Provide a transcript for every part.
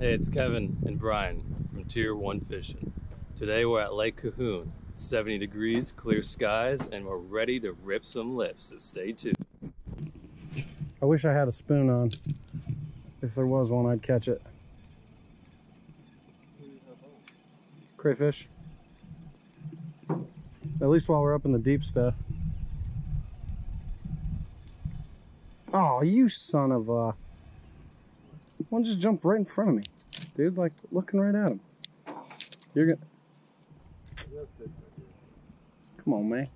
Hey, it's Kevin and Bryan from Tier 1 Fishing. Today we're at Lake Cahoon. 70 degrees, clear skies, and we're ready to rip some lips, so stay tuned. I wish I had a spoon on. If there was one, I'd catch it. Crayfish. At least while we're up in the deep stuff. Oh, you son of a... One just jumped right in front of me. Dude, like, looking right at him. You're gonna... Come on, man.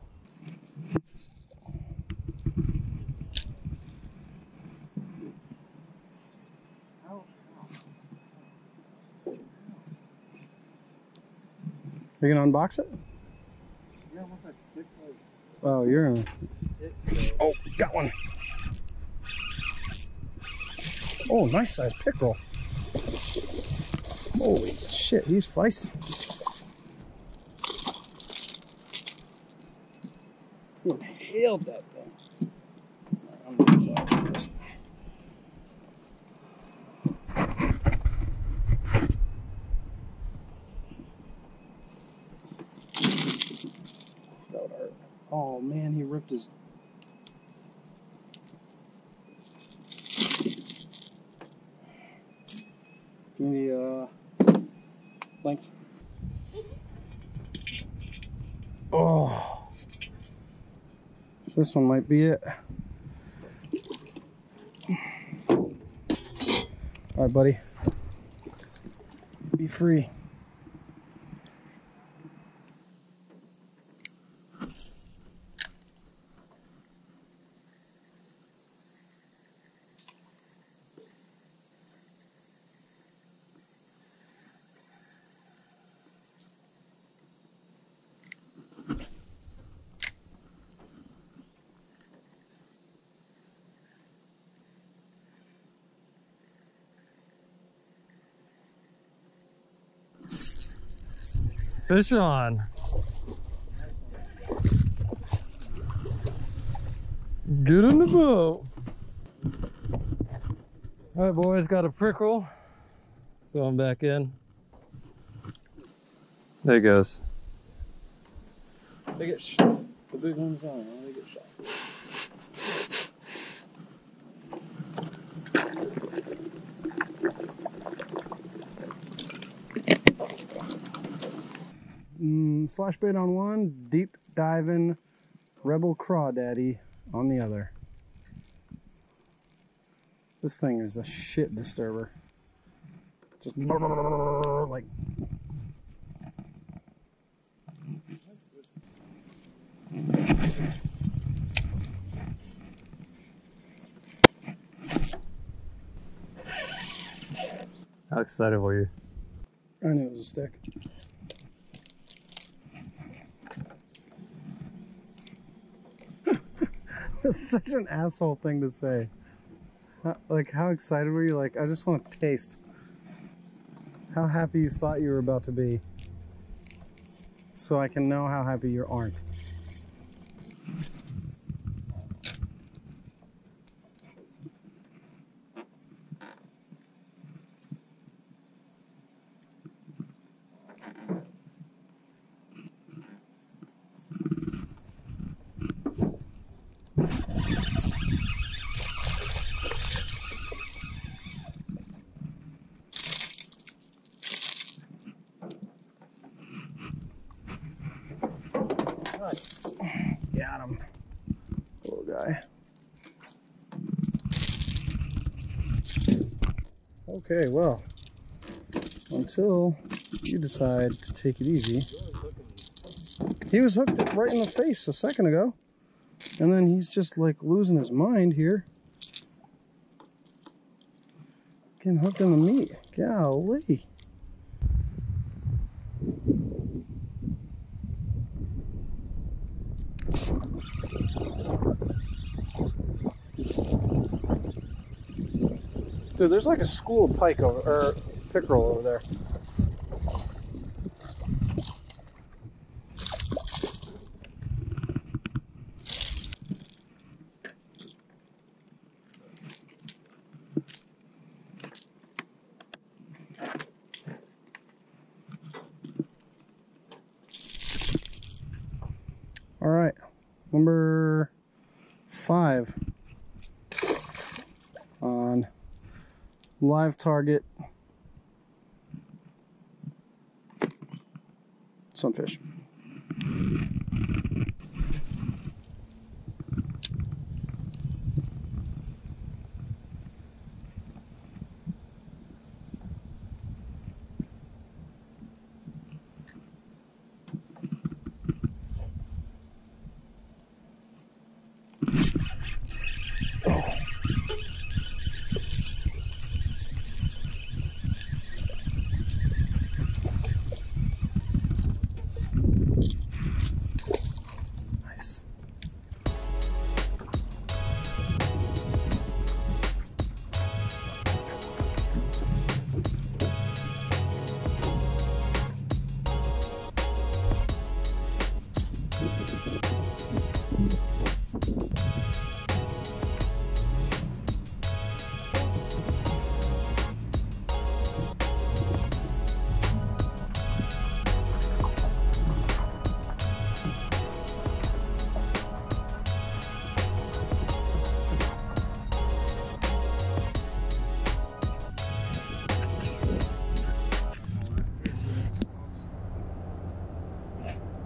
Are you gonna unbox it? Yeah, once I click. Oh, you're gonna. Oh, got one. Oh, nice size pickerel. Holy shit, he's feisty. You inhaled that thing. Oh man, he ripped his. Give me the uh, Oh, this one might be it. All right, buddy. Be free. Fish on. Get in the boat. All right, boys, got a prickle. Throw him back in. There he goes. They get. The big ones on. They get shot. Mm, slash bait on one, deep diving rebel crawdaddy on the other. This thing is a shit disturber. Just like How excited were you? I knew it was a stick. That's such an asshole thing to say. Like, how excited were you? Like, I just want to taste how happy you thought you were about to be so I can know how happy you aren't. Guy. Okay, well, until you decide to take it easy. He was hooked right in the face a second ago. And then he's just like losing his mind here. Getting hooked in the meat. Golly. Dude, there's like a school of pike over, or pickerel over there. All right, number five on live target sunfish.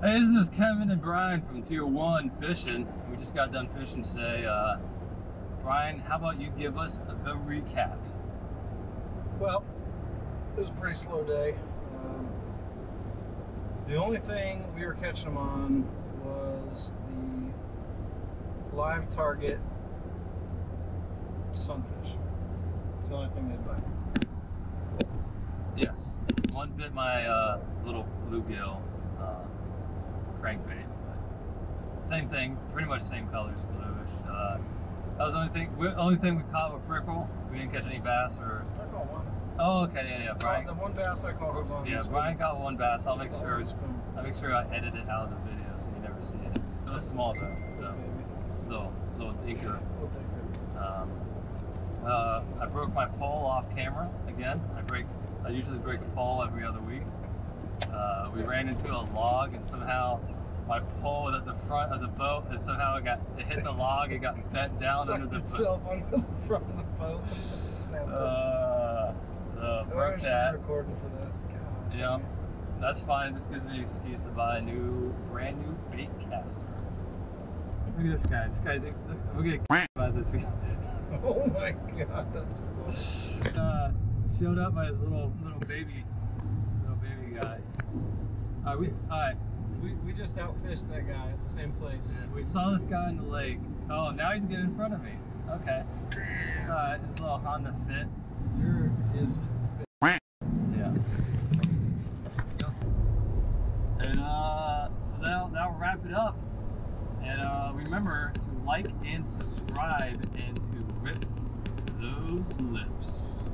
Hey, this is Kevin and Bryan from Tier 1 Fishing. We just got done fishing today. Uh, Bryan, how about you give us the recap? Well, it was a pretty slow day. Um, the only thing we were catching them on was the live target sunfish. It's the only thing they'd bite. Yes. One bit my uh, little bluegill uh, crankbait. But same thing, pretty much same colors, bluish. Uh, that was the only thing. We, only thing we caught with prickle. We didn't catch any bass or. I caught one. Oh, okay, yeah, yeah. Bryan. the one bass I caught was on. Yeah, Bryan got one bass. I'll make sure. On this spoon. I'll make sure I edit it out of the video so you never see it. It was small though, so little little tinker. Um, uh, I broke my pole off camera again. I break. I usually break a pole every other week. Uh, we ran into a log and somehow my pole was at the front of the boat and somehow it got it hit the log. It got bent down Sucked under the boat. itself onto the front of the boat. Snapped up. Uh, uh, broke that. recording for that. God. Yeah, that's fine. It Just gives me an excuse to buy a new, brand new bait caster. Look at this guy. This guy's. We're getting by this guy. Oh my god, that's cool. uh, showed up by his little little baby, little baby guy. All right, we right. We, we just outfished that guy at the same place. We saw this guy in the lake. Oh, now he's getting in front of me. Okay. Right, his little Honda Fit. You're his. Yeah. And uh, so that'll, that'll wrap it up. And uh, remember to like and subscribe and to rip those lips.